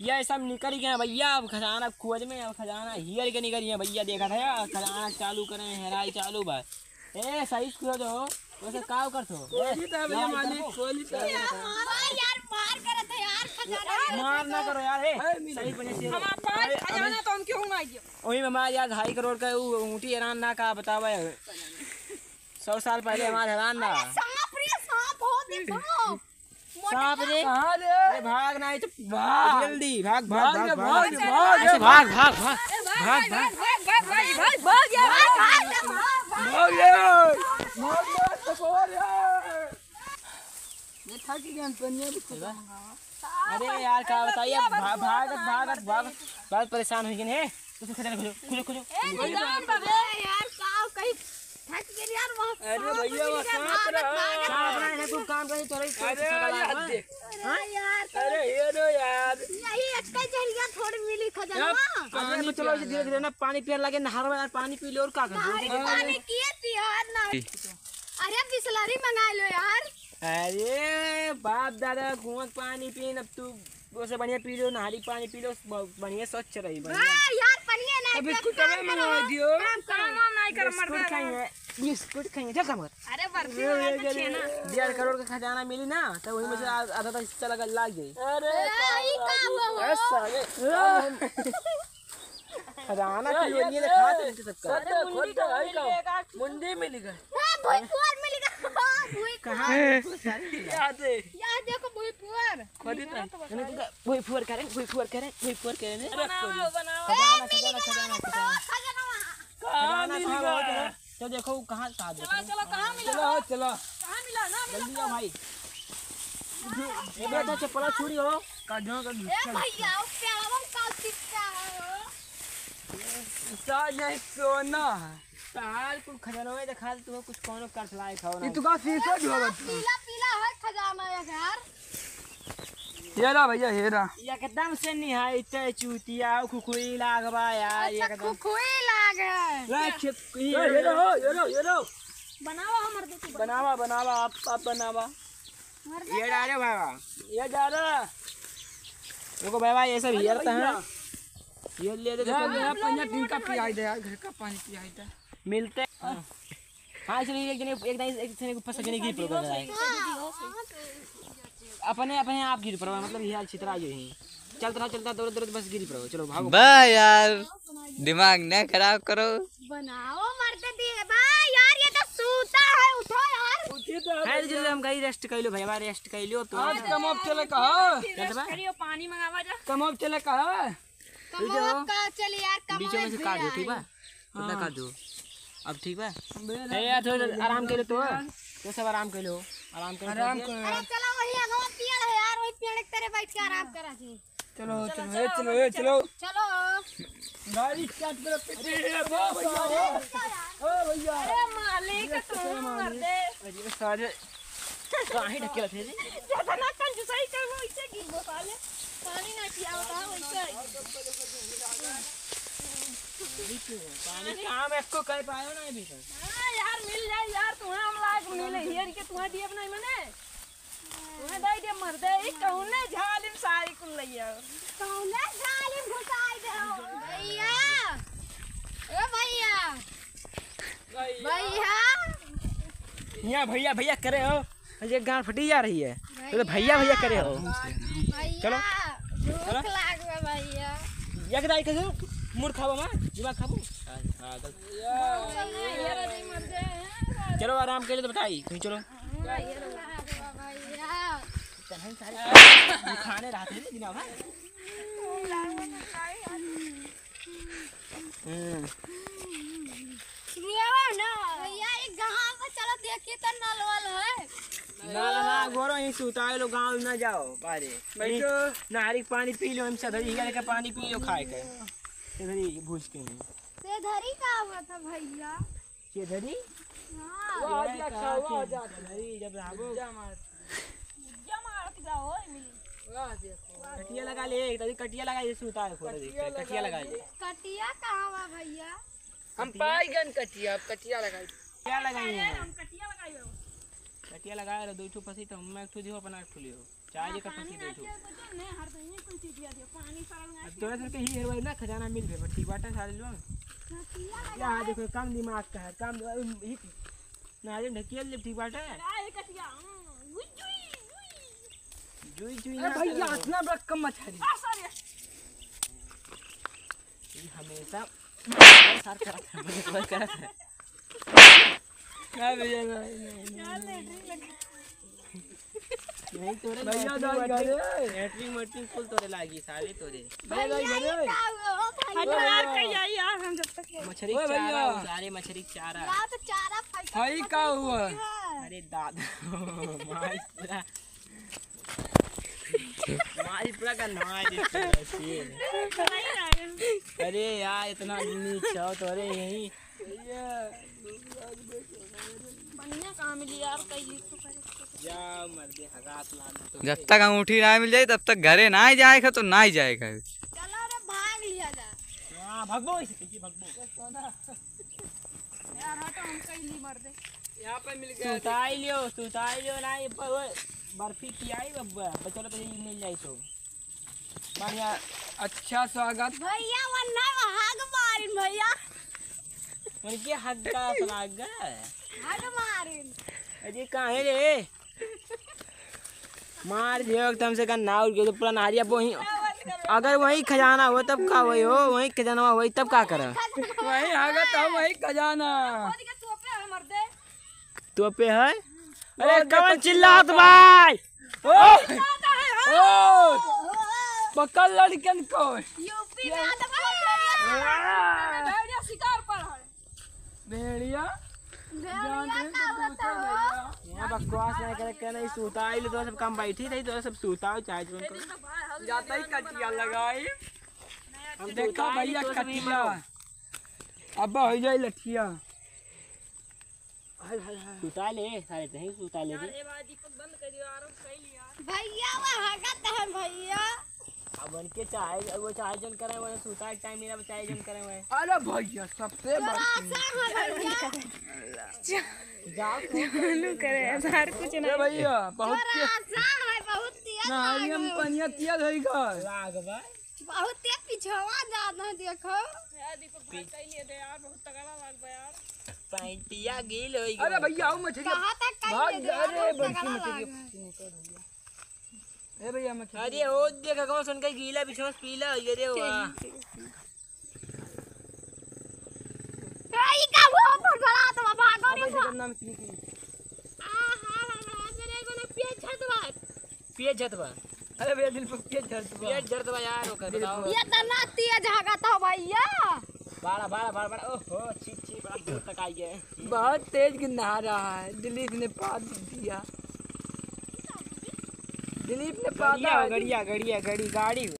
ये सब निकल गया भैया अब खजाना खोज में अब खजाना हियर के निकल गए भैया देखा था यार खजाना चालू करें हेराई चालू भाई ए सही खोज हो वैसे का कर तो मार ना करो यार वही हमारे यार ढाई करोड़ का ऊँटी हैरान ना का बतावे सौ साल पहले हमारा हैरान ना। सांप रे हो अरे भाग ना तो भाग जल्दी भाग भाग भाग भाग भाग भाग भाग भाग भाग भाग भाग भाग भाग भाग भाग यार भाग भाग पन्ने भी खुदा अरे यार क्या बताइए भाग भागत भागत भाग बहुत परेशान हो गए हैं यार का कहीं थक गए यार वहाँ अरे भैया सांप रहा सांप ना है कोई काम करे तो अरे यार देख। यार अरे ये लो यार। यही ज़रिया थोड़ी मिली खजाना अरे चलो धीरे धीरे ना पानी पियर लगे नहर में पानी पी लो और का कर? पानी किए ना। अरे बिसलरी मंगा लो यार। अरे बाप दादा कुआँ का पानी पीन अब तू उसे बढ़िया पी लो नहारी पानी पी लो बढ़िया स्वच्छ रही बढ़िया। हाँ, यार पनिया नहीं अभी कुछ समय मंगवा दियो? काम नहीं कर मर बिस्कुट खाएँगे। चल समर अरे बर्फ़ी तो ना। डेढ़ करोड़ का खजाना मिली ना तो वही में आधा आधा हिस्सा लगा लाग। गई अरे खजाना की लोनी ने खा तो सबका अरे मुंडी तो का भाई का मुंडी मिल गई। हाँ भोजपुर मिल गई। हाँ, कहाँ? याद है। याद देखो भोजपुर खरीद ना भोजपुर करें भोजपुर करें भोजपुर करें। बनाओ बनाओ। तो देखो कहाँ था देखो चलो चलो कहाँ मिला? चलो चलो। कहाँ मिला? ना मिला जल्दी आओ भाई। ये बेटा चप्पला छुड़ी हो। काजों का ए भैया ओ प्यावा का हो? साज नहीं सोना है। साल कुछ खजाना में दिखा दे तुम्हें कुछ कोनो कर लाए खाओ ये ना? तो का शीशा जो है पीला पीला है खजाना यार हेरा भैया हेरा एकदम से निहाई ते चूतिया खुखुई लागबा यार एकदम खुखुई लागे रख ये लो ये लो ये लो बनावा हमर देती बनावा बनावा आप आप बनावा ये डाले बाबा ये जा रहा देखो बाबा ये सब हियर है ये ले दे देखो मेरा पंजा दिन का पियाई दे यार घर का पानी पियाई दे मिलते हाँ चलिए एक जने एक दिन एक जने ऊपर से जने गिर पड़ जाए अपने अपने आप गिर पड़ो मतलब ये हाल छितरा जो ही। चलता रहा चलता दौड़ दौड़ बस गिर पड़ो चलो भागो। वाह यार दिमाग न खराब करो। बनाओ मरते दिए भाई यार ये तो सूता है उठो यार। उचित है है जल्दी हम कहीं रेस्ट कर लो भाई हमारे रेस्ट कर लो तो आज कम अब चले कहा? चल करियो पानी मंगावा जा। कम अब चले कहा? कमो का चल यार कमो बीचों में से काट दो ठीक बा उतना काट दो। अब ठीक बा ए यार थोड़ा आराम कर लो तो। तो सब आराम कर लो। आराम कर आराम कर। अरे चलो पेड़ तेरे बैठ के आराम करा छी चलो चलो ए चलो ए चलो। चलो। गाड़ी स्टार्ट करो पीछे। भैया। ओ भैया। अरे मालिक तू मर दे। अरे सारे। काहे ढकेला थे? रे ज़्यादा ना कंजूसाई कर वो इसे गिर वो साले पानी ना पिया बता वैसे पानी काम इसको कर पायो ना अभी तक। हाँ यार मिल जाए यार तुम्हें हम लायक मिले हियर के तुम्हें दिए नहीं मने। दे मर दे ई कहूँ ने झालिम साई कुल लइया कौने जालिम घुसाई दे हो। भैया ए भैया। भैया। यहाँ भैया भैया करे हो। ये गांड फटी जा रही है। तो, भैया भैया करे हो। चलो। भूख लागवे भैया। एक दाई कहो मुड़ खाबो माँ जीवा खाबो। चलो आराम कर ले तो बताई। चलो। हाँ। भाई सारे दिखाने रहते हैं। बिना भाई ना भैया एक जहाँ पर चलो देखिए तो नलवल है। ना गोरो यहीं से उतारो गाँव ना जाओ पारे बैठो नारिक पानी पी लो हम सधरी का पानी पी लो खाए के सधरी भूस के सधरी का हुआ था भैया सधरी हाँ वो आ जा खाओ आ जा सधरी जब रागो जा मार। मिल वाह देखो कटिया लगा ले तभी कटिया लगा ये सुता है खोल कटिया लगा ले। कटिया कहाँ हुआ भैया? हम पाई गन कटिया अब कटिया लगाई। क्या लगाई है? हम कटिया लगाइयो कटिया लगाए रहो दो ठो पसी तो मैं एक ठो दियो अपना ठो लियो चाय जे का फंसी ना बैठो किया तो ने हर दिन कुल चीज़ दिया दियो पानी सारा अब तोरा सबके ही हेरवाई ना खजाना मिल गए ठीक बाटे सारे लोग। या देखो कम दिमाग का है कम ही ना आज ढकियल ले ठीक बाटे आए कटिया उई जुई जुई ना भैया इतना बड़ा कम मछली ये हमेशा सार करत है मुझे कोई करत है क्या भैया नहीं तोरे भैया दाई वैट्रिन- घरे लैट्रिन वैट्रिन कुल तोरे लागी साले तोरे। भैया दाई हटो यार कहीं आई यार हम जब तक मछली चारा सारे मछली चारा। यहाँ तो चारा फैका भाई का हुआ? अरे दादा नाम है अरे यार इतना नीच हो तो अरे यही। बढ़िया काम मिली यार कहीं तो करे जा मर्दे हगात लाना तो। जब तक अंगूठी ना मिल जाए तब तक घरे ना ही जाएगा तो ना ही जाएगा। चलो रे भाग लिया जा हाँ भगबो भगबो यार हटो हम कहीं नहीं मर दे यहाँ पे मिल गया। सुताई लियो सुताई लियो ना ये बर्फ़ी की आई बब्बा बचलो तो ये मिल जाए तो बढ़िया अच्छा स्वागत भैया वरना हाग मारिन भैया उनके हक का सलाग हाग मारिन अरे कहाँ है रे मार दियो एकदम से गन्ना उड़ गया तो पूरा नारिया वही अगर वही खजाना हो तब का वही हो वही खजाना वही तब का कर वही आगत हम वही खजाना के तो है तो पे है अरे कौन चिल्लात भाई। ओ ओ पकड़ लड़कन को। यूपी में तो बहुत भेड़िया शिकार पर है। भेड़िया? भेड़िया का होता बकवास नहीं करे के नहीं सूता आई तो सब काम बैठी रही तो सब सूता चाहे जो उनको तो जाता ही कटिया लगाई। हम देखा भैया तो ही कटिया। अब हो जाए लठिया। सूता ले सारे तो ही सूता ले दे ए भाई दीपक बंद कर दियो यार कहीं लिया। भैया वो हागत है भैया। अब उनके चाहे वो चाहे जन करे वो सूता के टाइम मेरा चाहे जन करे वो अरे भैया सबसे बड़ी आसान है करे यार कुछ ए भैया बहुत आसान है बहुत तेज नारियम भागो। पनिया तेज होई गल लाग भाई बहुत तेज पिछवा जाना है देखो। यार दीपक भाई कहीं ले दे यार बहुत तगड़ा लग गया यार पैंटिया गील होई अरे भैया आओ मछली कहाँ तक कहीं भाग ले जा जाओ, रे बहुत मछली ए भैया मछली अरे ओ देख कौन सुन के गीला बिछो पीला हो गया रे वाह। ए, का वो पर बड़ा तो भागो रे वो। नाम की आ, हा, हा, मेरे को ना पेट छत बा। पेट जत बा अरे भैया दिल पर पेट झड़ चुका पेट जत बा यार ओकर बताओ। ये तो ना तेज हागत हो भैया। बड़ा बाड़ा बाड़ा बाड़ा। ओहो छी छी बड़ा दूर तक आई है। बहुत तेज नहा रहा है। दिलीप ने पाद दिया। दिलीप ने पास पादा गड़िया गड़िया गड़ी गाड़ी।